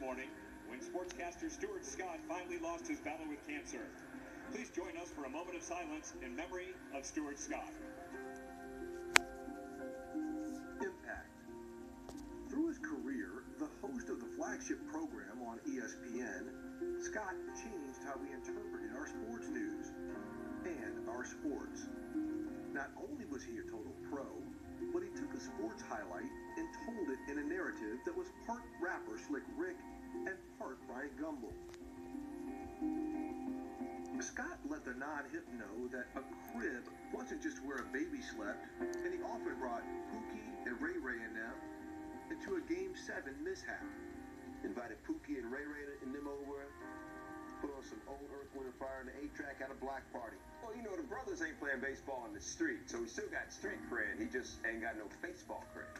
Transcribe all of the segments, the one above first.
morning when sportscaster Stuart Scott finally lost his battle with cancer. Please join us for a moment of silence in memory of Stuart Scott. Impact. Through his career, the host of the flagship program on ESPN, Scott changed how we interpreted our sports news and our sports. Not only was he a total pro, but he took in a narrative that was part rapper Slick Rick and part Bryant Gumbel. Scott let the non-hip know that a crib wasn't just where a baby slept, and he often brought Pookie and Ray Ray and them into a Game 7 mishap. Invited Pookie and Ray Ray and them over. Put on some old Earth, Wind, and Fire and the 8-track at a black party. Well, you know, the brothers ain't playing baseball in the street, so he still got street cred. He just ain't got no baseball cred.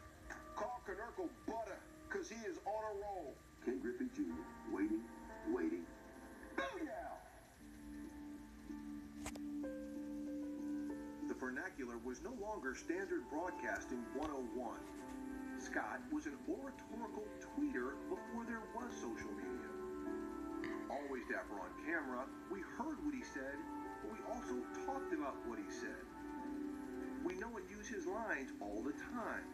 Call Canseco Butter, cause he is on a roll. Ken Griffey Jr. waiting, waiting. Booyah! The vernacular was no longer standard broadcasting 101. Scott was an oratorical tweeter before there was social media. Always dapper on camera, we heard what he said, but we also talked about what he said. We know and use his lines all the time.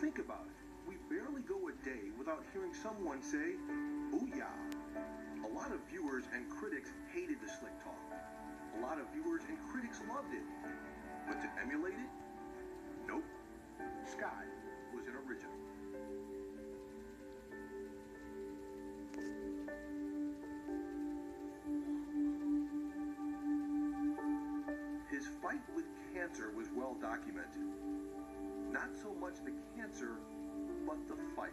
Think about it. We barely go a day without hearing someone say, Booyah. A lot of viewers and critics hated the slick talk. A lot of viewers and critics loved it. But to emulate it? Nope. Scott was an original. His fight with cancer was well documented. Not so much the cancer, but the fight.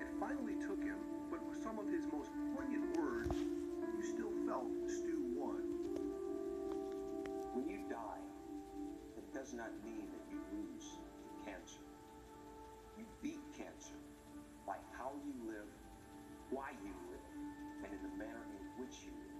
It finally took him, but with some of his most poignant words, you still felt Stu won. When you die, it does not mean that you lose cancer. You beat cancer by how you live, why you live, and in the manner in which you live.